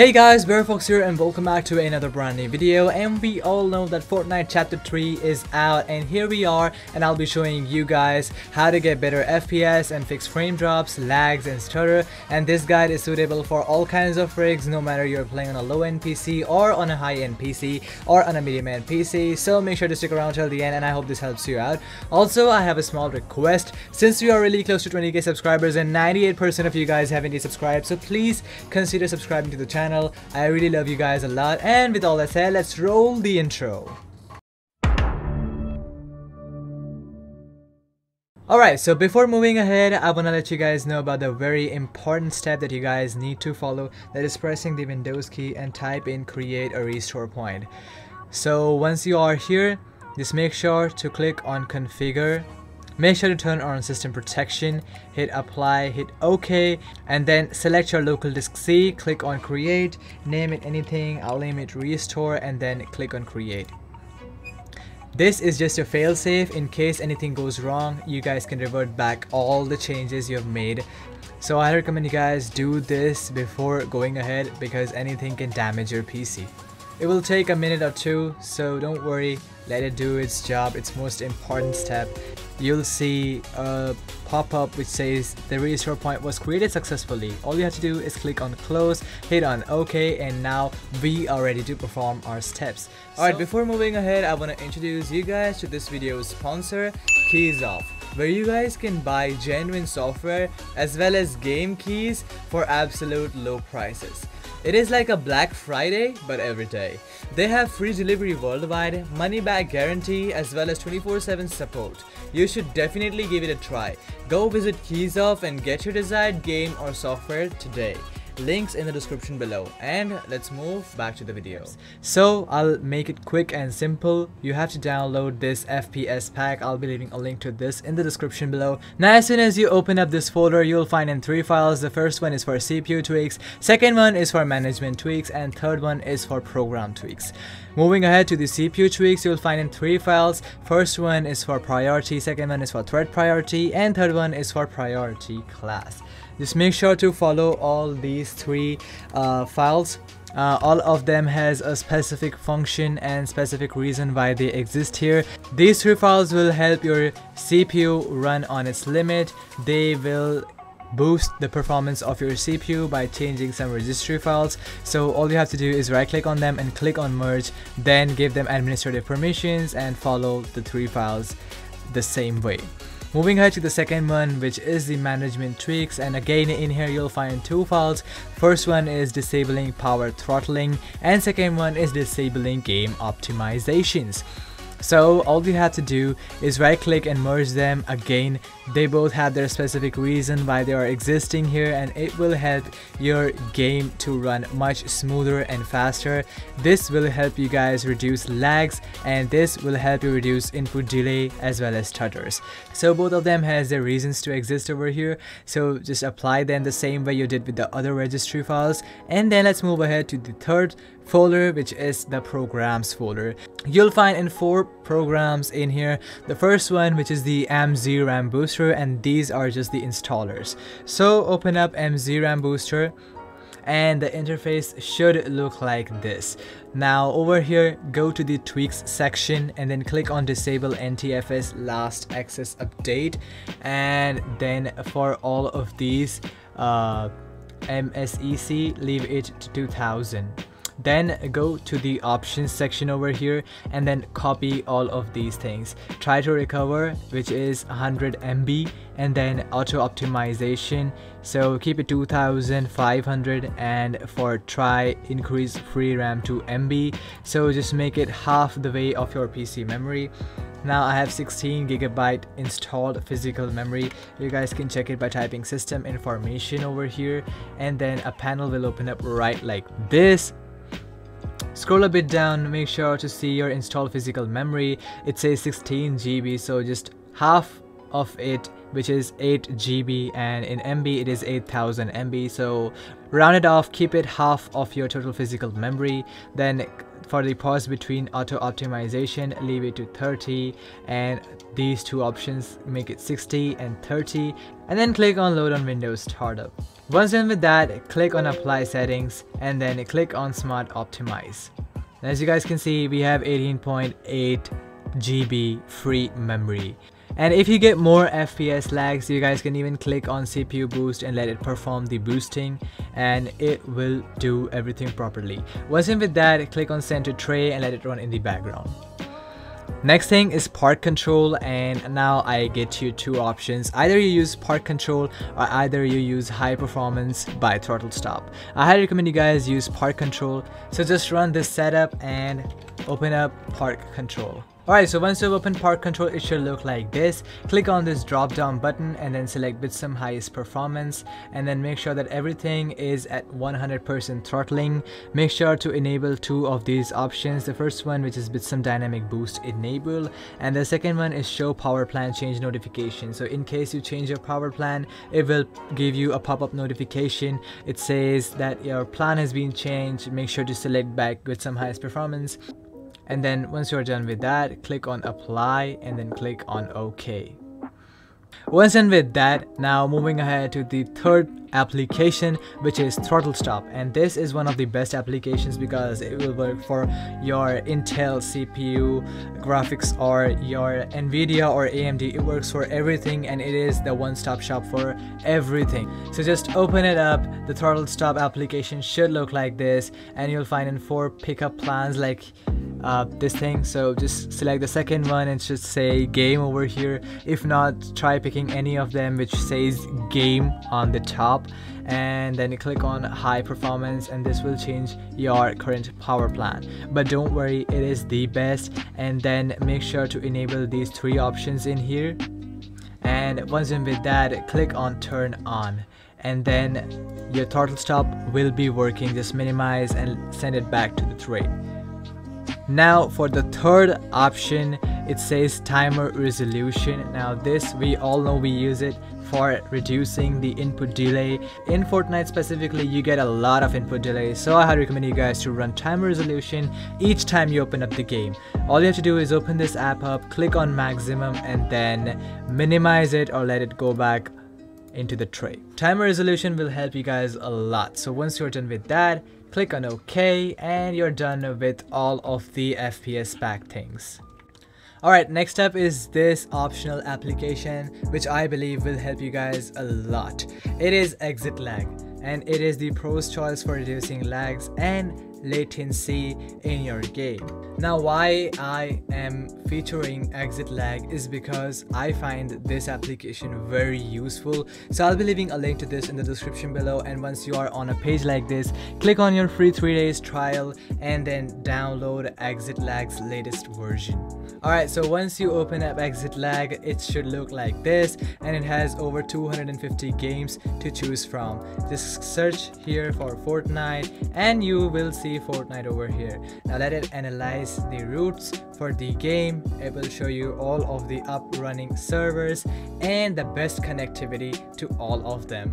Hey guys, BareFox here and welcome back to another brand new video. And we all know that Fortnite Chapter 3 is out and here we are and I'll be showing you guys how to get better FPS and fix frame drops, lags and stutter. And this guide is suitable for all kinds of rigs no matter you're playing on a low-end PC or on a high-end PC or on a medium-end PC so make sure to stick around till the end and I hope this helps you out. Also I have a small request. Since we are really close to 20k subscribers and 98% of you guys haven't yet subscribed so please consider subscribing to the channel channel. I really love you guys a lot and with all that said, let's roll the intro. Alright, so before moving ahead, I want to let you guys know about the very important step that you guys need to follow that is pressing the Windows key and type in create a restore point. So once you are here, just make sure to click on configure Make sure to turn on system protection, hit apply, hit OK, and then select your local disk C, click on create, name it anything, I'll name it restore, and then click on create. This is just a failsafe in case anything goes wrong, you guys can revert back all the changes you have made. So I recommend you guys do this before going ahead because anything can damage your PC. It will take a minute or two, so don't worry, let it do its job, its most important step you'll see a pop-up which says the restore point was created successfully. All you have to do is click on close, hit on OK and now we are ready to perform our steps. Alright, before moving ahead, I want to introduce you guys to this video's sponsor, KeysOff where you guys can buy genuine software as well as game keys for absolute low prices. It is like a Black Friday, but every day. They have free delivery worldwide, money back guarantee, as well as 24-7 support. You should definitely give it a try. Go visit KeysOff and get your desired game or software today links in the description below. And let's move back to the video. So i'll make it quick and simple. You have to download this fps pack. I'll be leaving a link to this in the description below. Now as soon as you open up this folder you'll find in three files. The first one is for cpu tweaks. Second one is for management tweaks. And third one is for program tweaks. Moving ahead to the CPU tweaks, you'll find in three files. First one is for priority, second one is for thread priority, and third one is for priority class just make sure to follow all these three uh, files uh, all of them has a specific function and specific reason why they exist here. These three files will help your CPU run on its limit. They will boost the performance of your CPU by changing some registry files. So all you have to do is right click on them and click on merge, then give them administrative permissions and follow the three files the same way. Moving ahead to the second one which is the management tweaks and again in here you'll find two files. First one is disabling power throttling and second one is disabling game optimizations. So all you have to do is right click and merge them again. They both have their specific reason why they are existing here and it will help your game to run much smoother and faster. This will help you guys reduce lags and this will help you reduce input delay as well as stutters. So both of them has their reasons to exist over here. So just apply them the same way you did with the other registry files and then let's move ahead to the third folder which is the programs folder you'll find in four programs in here. The first one which is the mz ram booster and these are just the installers. So open up mz ram booster and the interface should look like this. Now over here go to the tweaks section and then click on disable ntfs last access update. And then for all of these uh, msec leave it to 2000 then go to the options section over here and then copy all of these things. Try to recover which is 100 MB and then auto optimization. So keep it 2500 and for try increase free RAM to MB so just make it half the way of your PC memory. Now I have 16 gigabyte installed physical memory. You guys can check it by typing system information over here and then a panel will open up right like this Scroll a bit down, make sure to see your installed physical memory. It says 16 GB, so just half of it which is 8 GB and in MB it is 8000 MB so round it off keep it half of your total physical memory. Then for the pause between auto optimization leave it to 30 and these two options make it 60 and 30 and then click on load on Windows startup Once done with that, click on apply settings and then click on smart optimize. As you guys can see, we have 18.8 GB free memory. And if you get more FPS lags, you guys can even click on CPU boost and let it perform the boosting and it will do everything properly. Once in with that, click on send to tray and let it run in the background. Next thing is park control and now I get you two options. Either you use park control or either you use high performance by throttle stop. I highly recommend you guys use park control. So just run this setup and open up park control. Alright, so once you've opened park control, it should look like this. Click on this drop down button and then select Bitsum highest performance and then make sure that everything is at 100% throttling. Make sure to enable two of these options. The first one which is Bitsum dynamic boost enable and the second one is show power plan change notification. So in case you change your power plan, it will give you a pop-up notification. It says that your plan has been changed. Make sure to select back Bitsum highest performance and then once you're done with that click on apply and then click on ok. Once done with that now moving ahead to the third application which is throttle stop. And this is one of the best applications because it will work for your intel cpu graphics or your nvidia or amd it works for everything and it is the one-stop shop for everything. So just open it up. The throttle stop application should look like this and you'll find in four pickup plans like uh, this thing. So just select the second one and just say game over here. If not try picking any of them which says game on the top. And then you click on high performance and this will change your current power plan. But don't worry it is the best. And then make sure to enable these three options in here. And once in with that click on turn on. And then your throttle stop will be working. Just minimize and send it back to the tray now for the third option, it says timer resolution. Now this, we all know we use it for reducing the input delay. In Fortnite specifically, you get a lot of input delay, so I highly recommend you guys to run timer resolution each time you open up the game. All you have to do is open this app up, click on maximum, and then minimize it or let it go back into the tray. Timer resolution will help you guys a lot. So once you're done with that, click on OK and you're done with all of the FPS pack things. Alright, next up is this optional application which I believe will help you guys a lot. It is ExitLag and it is the pro's choice for reducing lags and latency in your game. Now why I am featuring ExitLag is because I find this application very useful. So I'll be leaving a link to this in the description below and once you are on a page like this, click on your free 3 days trial and then download ExitLag's latest version. Alright, so once you open up ExitLag, it should look like this and it has over 250 games to choose from. Just search here for Fortnite and you will see Fortnite over here. Now let it analyze the routes for the game. It will show you all of the up running servers and the best connectivity to all of them.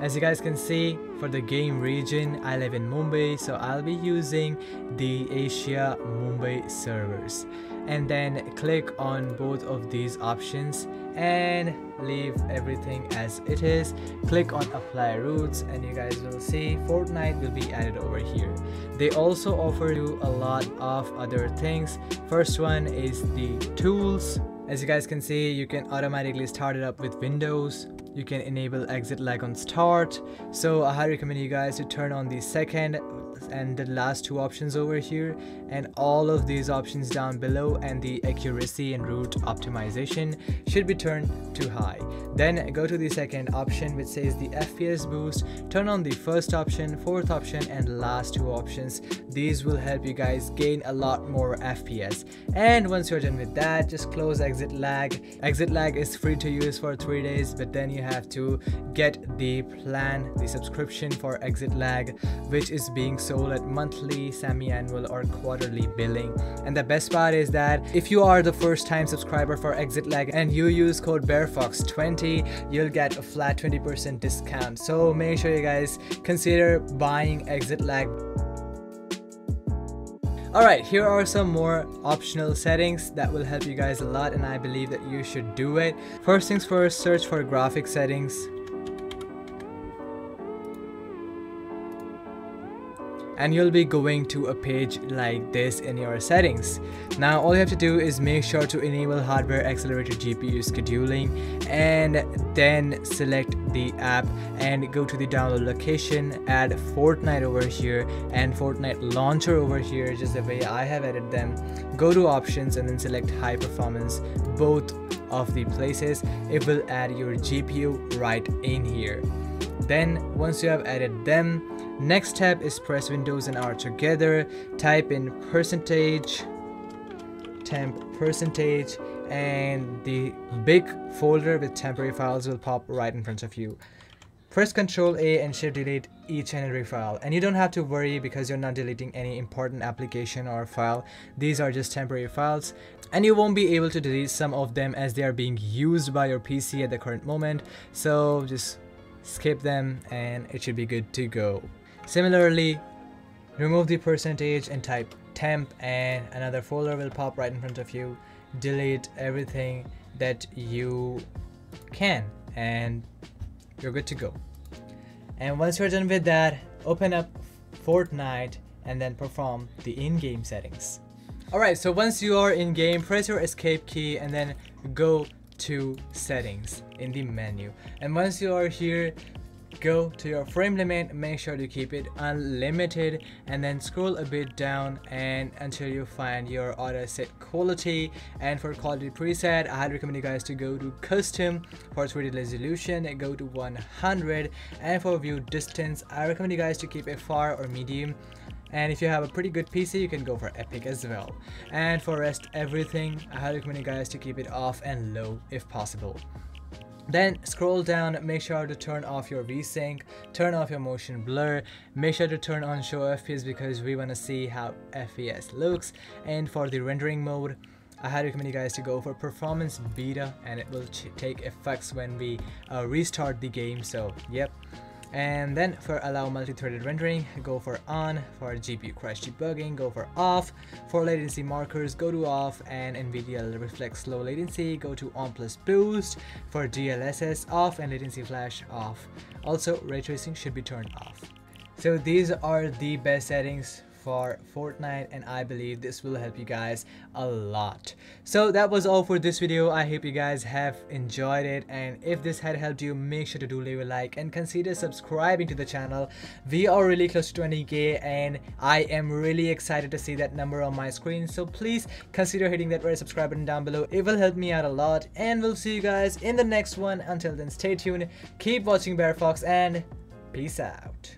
As you guys can see, for the game region, I live in Mumbai, so I'll be using the Asia Mumbai servers. And then click on both of these options and leave everything as it is. Click on apply routes and you guys will see Fortnite will be added over here. They also offer you a lot of other things. First one is the tools. As you guys can see you can automatically start it up with Windows. You can enable ExitLag on start. So I highly recommend you guys to turn on the second and the last two options over here and all of these options down below and the accuracy and route optimization should be turned to high. Then go to the second option which says the fps boost. Turn on the first option fourth option and last two options. These will help you guys gain a lot more fps and once you're done with that just close ExitLag. Exit lag is free to use for three days but then you have to get the plan the subscription for ExitLag which is being sold at monthly semi-annual or quarterly billing. And the best part is that if you are the first time subscriber for ExitLag and you use code barefox20 you'll get a flat 20% discount. So make sure you guys consider buying ExitLag. Alright, here are some more optional settings that will help you guys a lot and I believe that you should do it. First things first, search for graphic settings and you'll be going to a page like this in your settings. Now all you have to do is make sure to enable hardware accelerated GPU scheduling and then select the app and go to the download location add Fortnite over here and Fortnite launcher over here just the way I have added them. Go to options and then select high performance both of the places. It will add your GPU right in here. Then once you have added them next step is press windows and R together. Type in percentage temp percentage and the big folder with temporary files will pop right in front of you. Press Ctrl A and Shift delete each and every file. And you don't have to worry because you're not deleting any important application or file. These are just temporary files. And you won't be able to delete some of them as they are being used by your PC at the current moment. So just skip them and it should be good to go similarly remove the percentage and type temp and another folder will pop right in front of you delete everything that you can and you're good to go. And once you're done with that, open up Fortnite and then perform the in-game settings. Alright, so once you are in game, press your escape key and then go to settings in the menu. And once you are here, go to your frame limit make sure to keep it unlimited and then scroll a bit down and until you find your auto set quality. And for quality preset i highly recommend you guys to go to custom. For 3d resolution go to 100 and for view distance i recommend you guys to keep it far or medium. And if you have a pretty good PC you can go for epic as well. And for rest everything I highly recommend you guys to keep it off and low if possible then scroll down, make sure to turn off your VSync, turn off your motion blur, make sure to turn on show FPS because we want to see how FPS looks. And for the rendering mode, I highly recommend you guys to go for performance beta and it will take effects when we uh, restart the game. So yep, and then for allow multi-threaded rendering go for on for GPU crash debugging go for off. For latency markers go to off and NVIDIA Reflex low latency go to on plus boost. For DLSS off and latency flash off. Also ray tracing should be turned off. So these are the best settings for Fortnite and I believe this will help you guys a lot. So that was all for this video. I hope you guys have enjoyed it and if this had helped you make sure to do leave a like and consider subscribing to the channel. We are really close to 20k and I am really excited to see that number on my screen so please consider hitting that red subscribe button down below. It will help me out a lot and we'll see you guys in the next one. Until then stay tuned, keep watching BareFox and peace out.